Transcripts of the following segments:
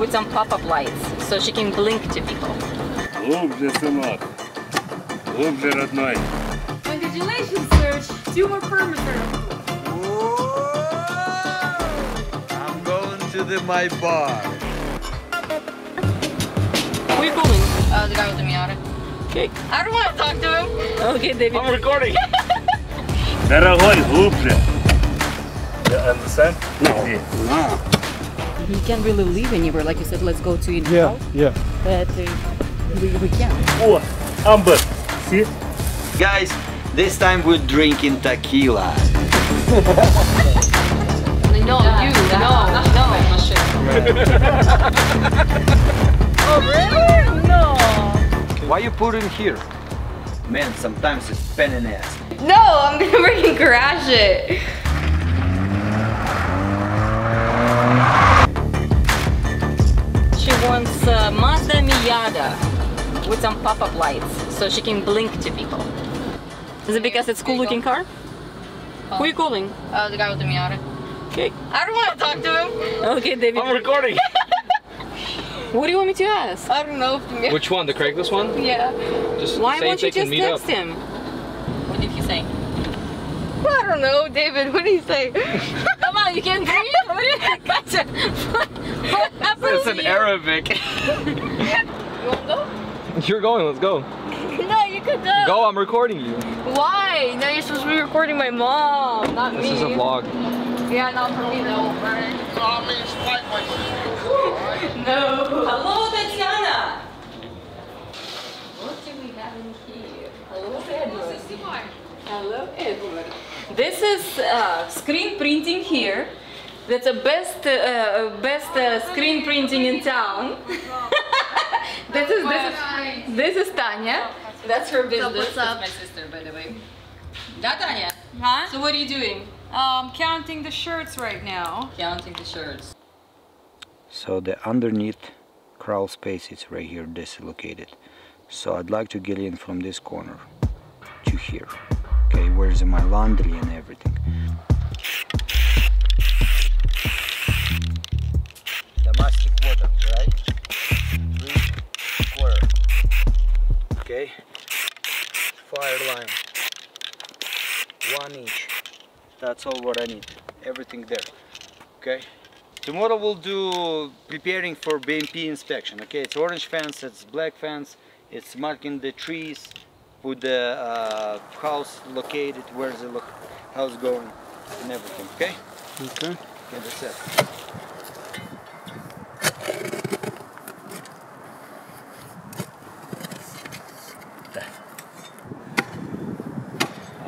with some pop-up lights, so she can blink to people. Глубже, сынок. Глубже, родной. Congratulations, Serge. Two more permits are I'm going to the, my bar. Who are you calling? Uh, the guy with the Miata. Okay. I don't want to talk to him. Okay, David. I'm recording. Дорогой, глубже. You understand? No. you can't really live anywhere. Like you said, let's go to your yeah, house. Yeah, But uh, we, we can. Oh, amber. See? Guys, this time we're drinking tequila. no, you, no, no. oh, really? No. Why you put it here? Man, sometimes it's pain in ass. No, I'm gonna freaking crash it. Wants uh, Mazda Miata with some pop-up lights, so she can blink to people. Is it because it's cool looking car? Who are you calling? Uh, the guy with the Miata. Okay. I don't want to talk to him. Okay, David. I'm recording. What do you want me to ask? I don't know if the Miata. Which one? The Craigslist one? Yeah. Just Why won't you can just meet text up. him? What did he say? I don't know, David. What do you say? Come on, you can't breathe. What do. What happened It's in here? Arabic. You wanna go? You're going. Let's go. No, you could go. Go. I'm recording you. Why? No, you're supposed to be recording my mom, not This me. is a vlog. Yeah, not for me though. No. Hello, Tatiana. What do we have in here? Hello, Edward. Hello, Edward. This is uh, screen printing here. That's the best, uh, best uh, screen printing in town. this is this is this is Tanya. That's her business. what's up? That's my sister, by the way. Da, Tanya. Huh? So what are you doing? Um, counting the shirts right now. Counting the shirts. So the underneath crawl space is right here dislocated. So I'd like to get in from this corner to here. Okay, where's my laundry and everything. Okay. Fire line. One inch. That's all what I need. Everything there. Okay. Tomorrow we'll do preparing for BMP inspection. Okay, it's orange fence, it's black fence, it's marking the trees, put the uh, house located, where's the lo house going, and everything. Okay. Okay. Okay, that's it.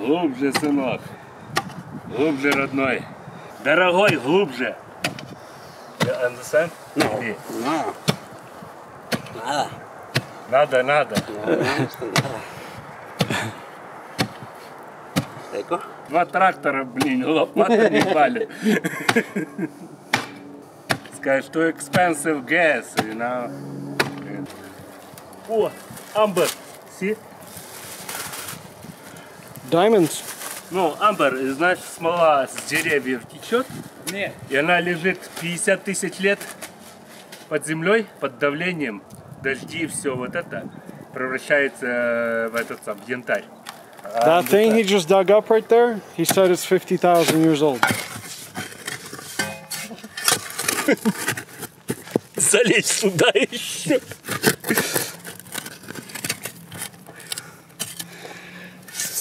Глубже, сынок. Глубже, родной. Дорогой, глубже. You understand? No. No. Nada. Надо, надо. Seco? Два трактора, блин, лопата не палит. Скажешь, что expensive gas, you know. О, амбер, see? Diamonds. Ну, амбер, знаешь, смола с деревьев течет. Нет. И она лежит 50 тысяч лет под землей, под давлением. Дожди, все вот это превращается в этот сам, в янтарь. А, That thing he just dug up right there, he said it's 50,000 years old. Залезь сюда еще.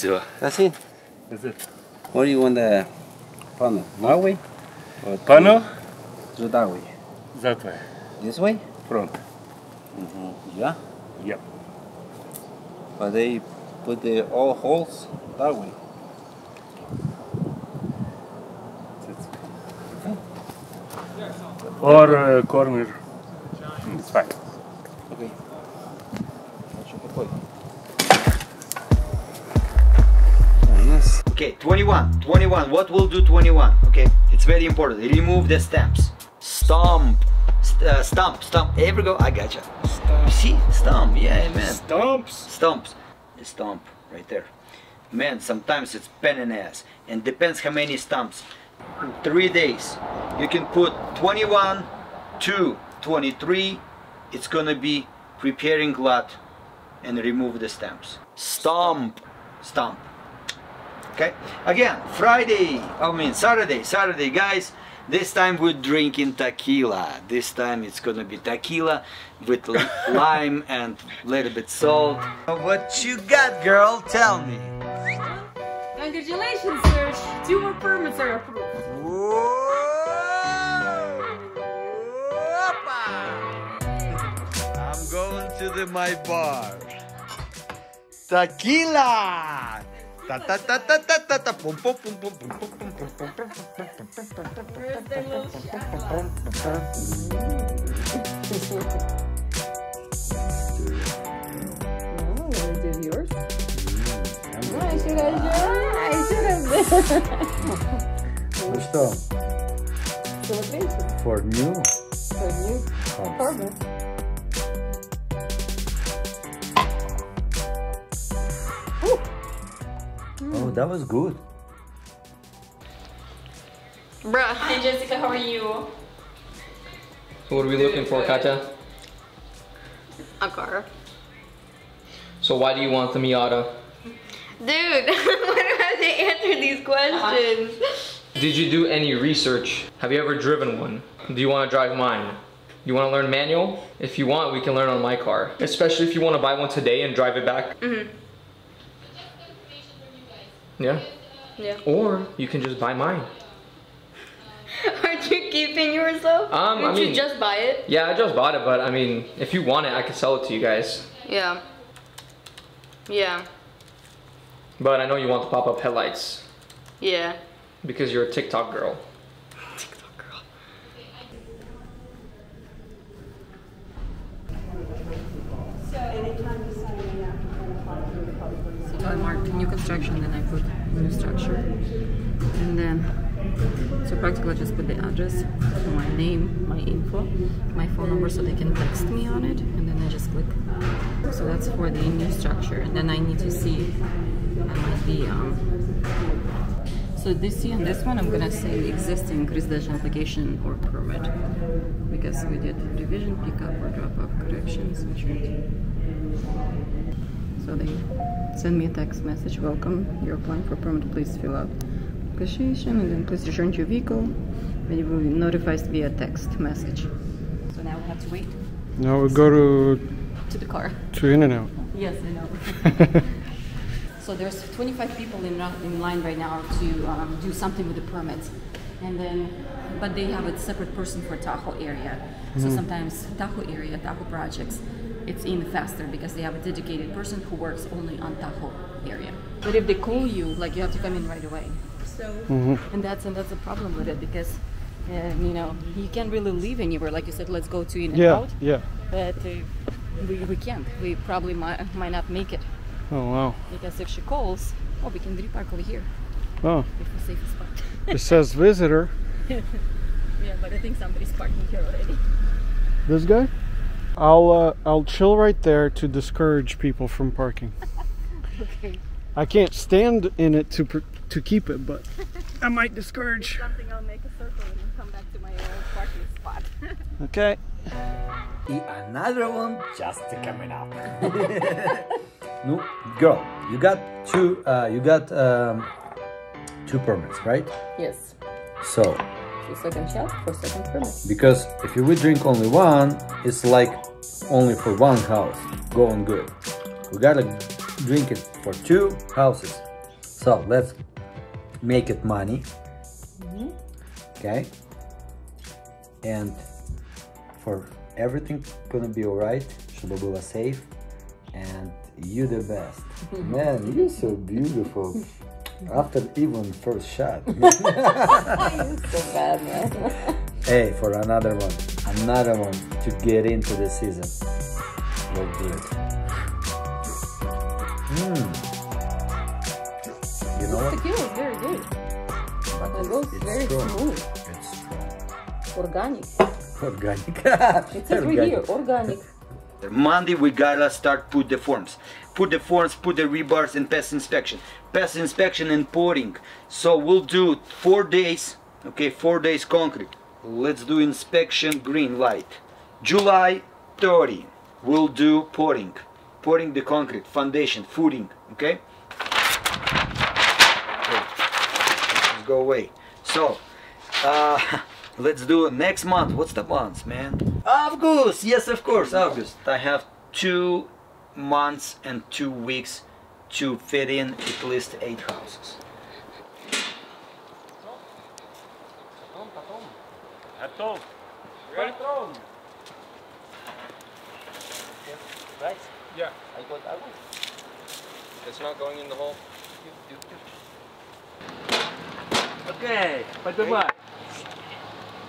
That's it? That's it. What do you want uh, the panel? That way? Or panel? To that way. That way. This way? Front. Mm -hmm. Yeah? Yep. But they put the all holes that way. Or uh, corner. It's fine. Okay. Okay, 21. 21. What will do 21? Okay, it's very important. Remove the stamps. Stomp. St- uh, stump. Stump. Ever go? I gotcha. You see? Stump. Yeah, man. Stumps. Stumps. The stump right there. Man, sometimes it's pen and ass. And depends how many stumps. Three days. You can put 21, 2, 23 it's gonna be preparing lot and remove the stamps stomp stomp okay? Again Friday I mean Saturday. Saturday guys. This time we're drinking tequila. This time it's gonna be tequila with lime and a little bit salt. What you got girl? Tell me. Congratulations, Serge. Two more permits are approved. I'm going to the my bar. Tequila. Tá, tá, tá, tá, tá, tá, tá. Pum, pum, pum, pum, pum, pum, pum, pum, pum, Gostou? For new? For new? For that was good. Bruh. Hey Jessica, how are you? What are we looking for, Katya? A car. So why do you want the Miata? Dude, why do I have to answer these questions? Did you do any research? Have you ever driven one? Do you want to drive mine? You want to learn manual? If you want, we can learn on my car. Especially if you want to buy one today and drive it back. Mm-hmm. Yeah. Yeah. Or you can just buy mine. Aren't you keeping yours though? Um, I Didn't mean- you just buy it? Yeah, I just bought it, but I mean, if you want it, I can sell it to you guys. Yeah. Yeah. But I know you want the pop-up headlights Yeah. because you're a TikTok girl. TikTok girl. So I marked new construction, then I put new structure. And then, so practically I just put the address, my name, my info, my phone number so they can text me on it. And then I just click. So that's for the new structure. And then I need to see, be, um, so this see on this one, I'm gonna say existing residential application or permit. Because we did revision, pickup or drop off corrections, which so they send me a text message, welcome, you're applying for permit, please fill out application and then please return to your vehicle. And you will be notified via text message. So now we have to wait Now we go to to the car. to In-N-Out. Yes, I know. so there's 25 people in, in line right now to um, do something with the permits. And then, but they have a separate person for Tahoe area. So sometimes Tahoe area, Tahoe projects, it's in faster because they have a dedicated person who works only on Tahoe area. But if they call you, like you have to come in right away. So, and that's and that's the problem with it because, uh, you know, you can't really leave anywhere. Like you said, let's go to in and Yeah, out yeah. but uh, we, we can't. We probably might, might not make it Oh wow. because if she calls, oh, we can repark over here Oh, if we save a spot. it says visitor. yeah, but I think somebody's parking here already. This guy? I'll uh, I'll chill right there to discourage people from parking. Okay. I can't stand in it to to keep it, but I might discourage. Something I'll make a circle and come back to my old parking spot. Okay. Another one just coming up. no, girl, you got two. Uh, you got um, two permits, right? yes. So So second shot for second permit. because if you would drink only one, it's like only for one house going good. We gotta drink it for two houses. So let's make it money. Okay. And for everything gonna be alright, чтобы было safe, and you the best. Man, you're so beautiful. After even first shot. So bad, man. Hey, for another one, another one to get into the season. Look good. Hmm. You know what? Tequila is very good. But It goes it's very strong. smooth. It's strong. Organic. Organic. It's over here. Organic. Monday we gotta start put the forms. Put the forms, put the rebars and pest inspection. Pest inspection and pouring. So we'll do four days, okay, four days concrete. Let's do inspection green light. July 30, we'll do pouring. Pouring the concrete, foundation, footing, okay? Okay. Go away. So, uh, let's do next month. What's the month, man? August! Yes, of course, August. I have two months and two weeks to fit in at least eight houses. Готов. Готов. Right? Yeah. I got I will. It's not going in the hole. Окей, поднимай.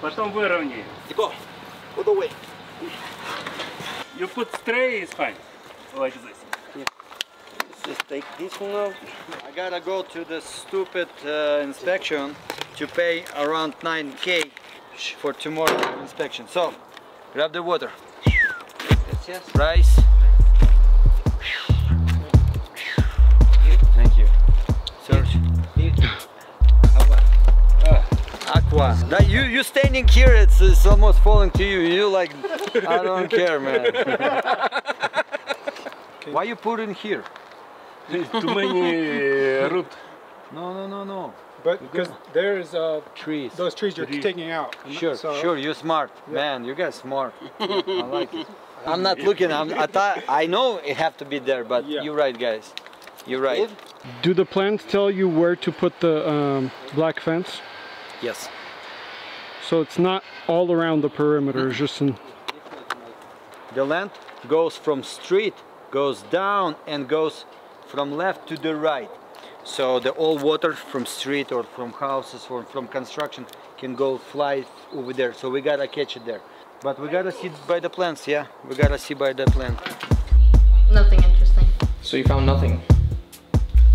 Потом выровняй. Go. Go the way. You put tray is fine. Like this. Just take this one out. I gotta go to the stupid uh, inspection to pay around 9k for tomorrow inspection. So, grab the water. Rice. Thank you. Serge. Aqua. That you you standing here, it's, it's almost falling to you. You like, I don't care, man. Why you put in here? Too many root. No, no, no, no. But because there's uh, Trees. those trees you're taking out. Sure, So- sure. You're smart, man. You guys smart. I like it. I'm not looking. I'm, I thought I know it have to be there, but Yeah. you're right, guys. You're right. Do the plans tell you where to put the um, black fence? Yes. So it's not all around the perimeter, it's just in. The land goes from street, goes down, and goes from left to the right. So the all water from street or from houses or from construction can go fly over there. So we gotta catch it there. But we gotta see by the plants, yeah. We gotta see by the plant. Nothing interesting. So you found nothing.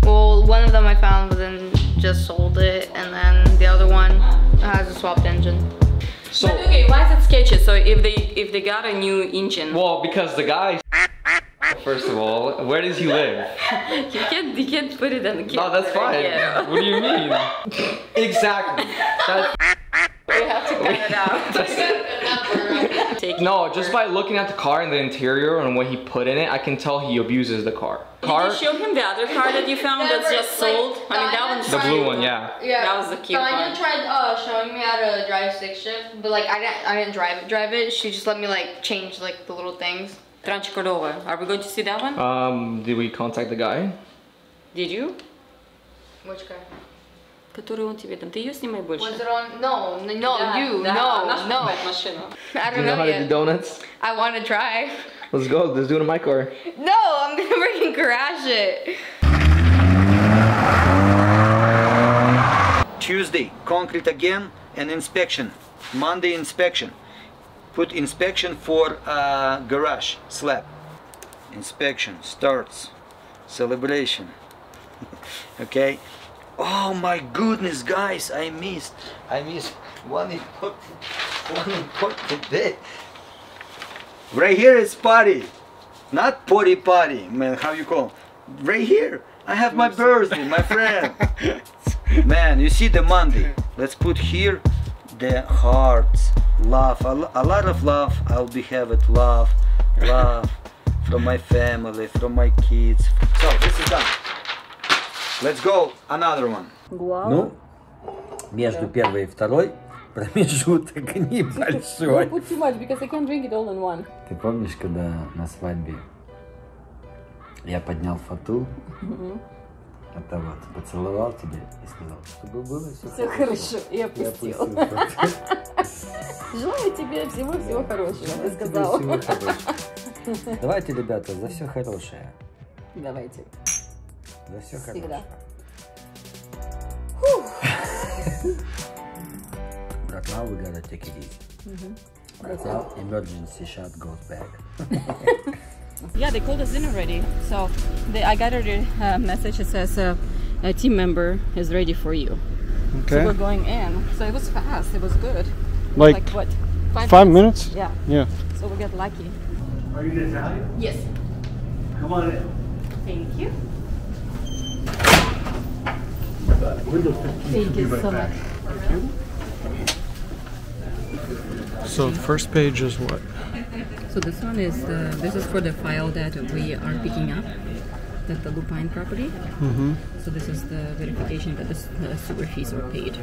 Well, one of them I found, but then just sold it, and then the other one has a swapped engine. So But okay, why is it sketchy? So if they if they got a new engine, well, because the guy. First of all, where does he live? you can't you can't put it in the No, that's fine. Yeah. What do you mean? exactly. That's, We have to cut it out. Take no, just by looking at the car and the interior and what he put in it, I can tell he abuses the car. Car, Did you show him the other car that you found that's just sold? I mean, that one's the blue one, yeah. Yeah, That was the cute Tanya one. tried uh, showing me how to drive stick shift, but like I didn't, I didn't drive it. Drive it. She just let me like change like the little things. Tranche Cordova. Are we going to see that one? Um, did we contact the guy? Did you? Which guy? Которую он тебе там. Ты ее снимай больше. Was it on? No, n- no, Да, you, да, no, наш no. покупает машину. I Do don't you know know how to do yet. donuts? I want to try. Let's go. Let's do it in my car. No, I'm gonna freaking crash it. Tuesday, concrete again and inspection. Monday inspection. Put inspection for uh, garage slab. Inspection starts. Celebration. okay. Oh my goodness, guys! I missed. I missed one important, one important day. Right here is party, not potty party, man. How you call? Right here. I have my birthday, my friend. Man, you see the Monday. Let's put here the hearts, love, a, lo- a lot of love. I'll be have it, love, love from my family, from my kids. So this is done. Let's go another one. Ну, между первой и второй промежуток небольшой. Put too much because I can't drink it all in one. Ты помнишь, когда на свадьбе я поднял фату, это вот, поцеловал тебя и сказал, чтобы было все, Все хорошо. И И опустил. Желаю тебе всего-всего хорошего, ты сказал. всего хорошего. Давайте, ребята, за все хорошее. Давайте. За все Всегда. хорошее. Right now we gotta take it easy. Right now, emergency shot goes back. Yeah, they called us in already. So they, I got a uh, message that says uh, a team member is ready for you. Okay. So we're going in. So it was fast. It was good. Like, what? five minutes? Yeah. Yeah. So we got lucky. Are you Italian? Yes. Come on in. Thank you. Thank you so much. So the first page is what? So this one is uh, this is for the file that we are picking up, that the Lupine property. Mm-hmm. So this is the verification that the s- the sewer fees were paid.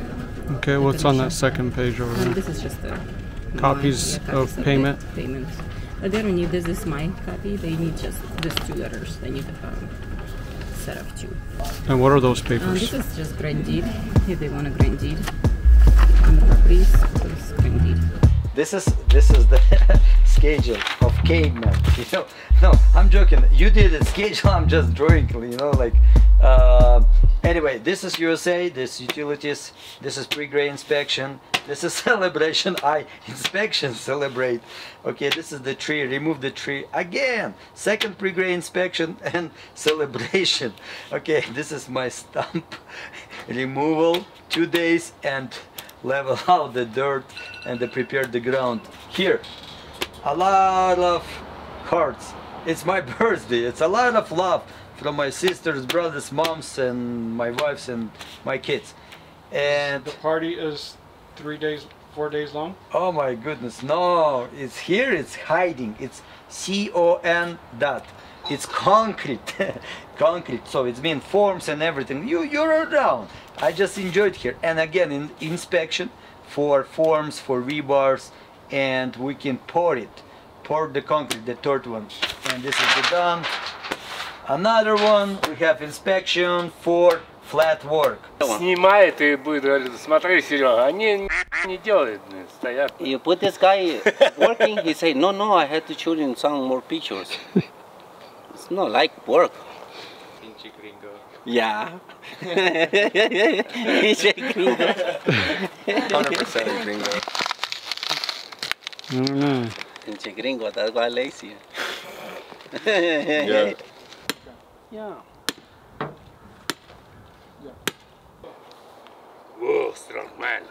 Okay, what's on that second page over Um, there? this is just the Copies yeah, of the payment? Payments. Uh, they don't need this. This is my copy. They need just these two letters. They need um, set of two. And what are those Um, papers? this is just grant deed. If they want a grant deed properties, this is. This is the schedule of caveman. You know, no, I'm joking. You did a schedule. I'm just drawing. You know, like. Uh, anyway, this is USA. This utilities. This is pre-grade inspection. This is celebration. I inspection celebrate. Okay, this is the tree. Remove the tree again. Second pre-grade inspection and celebration. Okay, this is my stump removal. Two days and level out the dirt and they prepare the ground. Here, a lot of hearts. It's my birthday. It's a lot of love from my sisters, brothers, moms, and my wives and my kids. And the party is three days, four days long. oh my goodness, no! It's here. It's hiding. It's C O N dot. It's concrete, concrete. So it's been forms and everything. You you're around. I just enjoyed here. And again, in inspection for forms for rebars, and we can pour it, pour the concrete, the third one. And this is the done. Another one. We have inspection for flat work. Снимает и будет говорить, смотри, Серега, они не делают, стоят. You put this guy working, he say, no, no, I had to shoot in some more pictures. it's not like work. Pinche gringo. Yeah. Pinche gringo. 100% gringo. I don't know. Pinche gringo, that's why lazy. Yeah. Yeah. Whoa, strong man.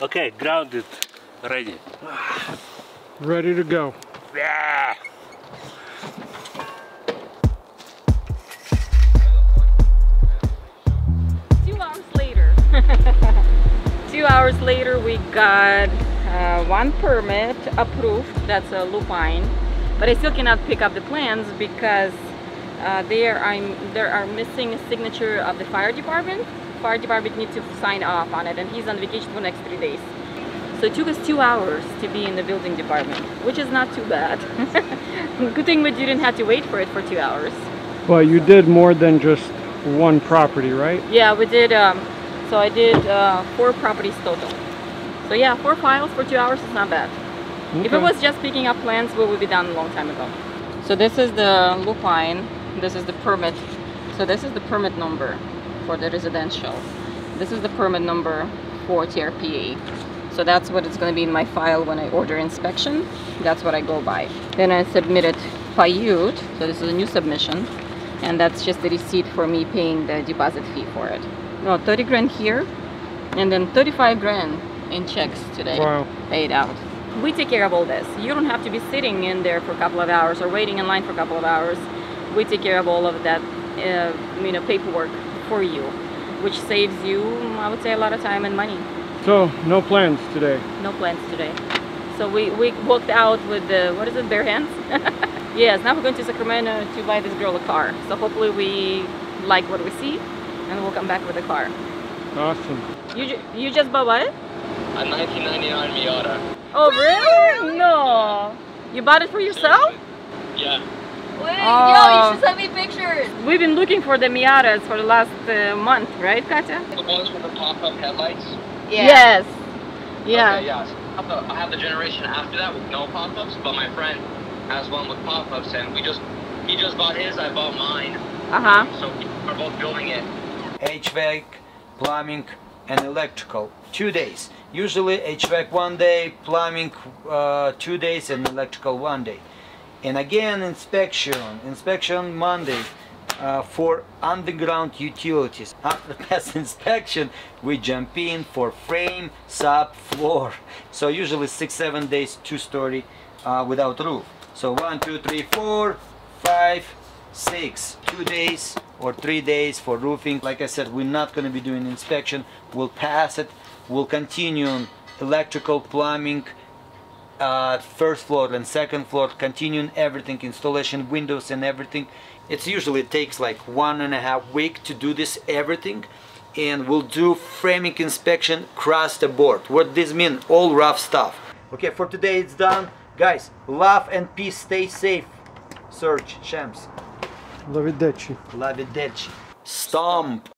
Okay, grounded, ready. Ah. Ready to go. Yeah. Two hours later. Two hours later, we got uh, one permit approved. That's a lupine, but I still cannot pick up the plans because uh, there I'm there are missing a signature of the fire department. Fire department needs to sign off on it, and he's on vacation for the next three days. So it took us two hours to be in the building department, which is not too bad. Good thing we didn't have to wait for it for two hours. Well, you did more than just one property, right? Yeah, we did. Um, so I did uh, four properties total. So yeah, four files for two hours is not bad. If it was just picking up plants, we would be done a long time ago. So this is the lupine. This is the permit. So this is the permit number for the residential. This is the permit number for TRPA. So that's what it's going to be in my file when I order inspection. That's what I go by. Then I submit it Paiute. So this is a new submission. And that's just the receipt for me paying the deposit fee for it. No, 30 grand here. And then 35 grand in checks today Wow. paid out. We take care of all this. You don't have to be sitting in there for a couple of hours or waiting in line for a couple of hours. We take care of all of that, uh, you know, paperwork for you, which saves you, I would say, a lot of time and money. So, no plans today. No plans today. So we, we walked out with the, what is it, bare hands? yes, now we're going to Sacramento to buy this girl a car. So hopefully we like what we see and we'll come back with a car. Awesome. You, ju- you just bought what? A 1999 Miata. Oh, really? No. You bought it for yourself? Yeah. Wait, yo, you should send me pictures. We've been looking for the Miatas for the last uh, month, right, Katya? The ones with the pop-up headlights? Yes. Yeah. Okay, yes. I have, the, I have the generation after that with no pop-ups, but my friend has one with pop-ups, and we just he just bought his, I bought mine. Uh huh. So we're both building it. HVAC, plumbing, and electrical. Two days. Usually HVAC one day, plumbing uh, two days, and electrical one day. And again, inspection. Inspection Monday uh, for underground utilities. After past inspection, we jump in for frame, sub, floor. So usually six, seven days, two story uh, without roof. So one, two, three, four, five, six, two days or three days for roofing. Like I said, we're not going to be doing inspection. We'll pass it. We'll continue on electrical, plumbing, uh, first floor and second floor, continuing everything, installation, windows and everything. It's usually takes like one and a half week to do this everything and we'll do framing inspection across the board. What this mean? All rough stuff. Okay, for today it's done. Guys, love and peace, stay safe. Serge, SHEMSS. Lavideci. Lavideci. Stomp.